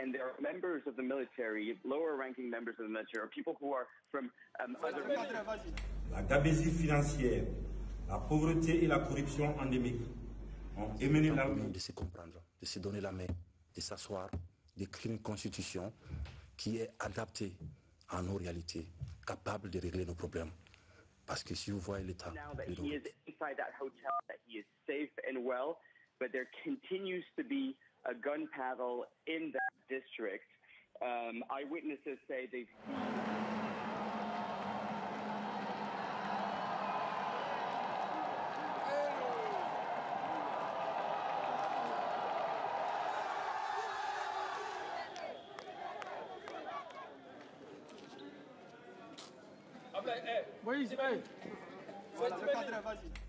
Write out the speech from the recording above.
and there are members of the military, lower ranking members of the military, or people who are from um, other. La gabegie financière, la pauvreté et la corruption endémique ont émené l'armée de se comprendre, de se donner la main, de s'asseoir, d'écrire une constitution qui est adaptée à nos réalités, capable de régler nos problèmes. Parce que si vous voyez l'état Now that de nos he is inside that hotel, that he is safe and well, but there continues to be a gun battle in that district. Um, eyewitnesses say they've Moïse, hey. Voilà, le cadre, vas-y.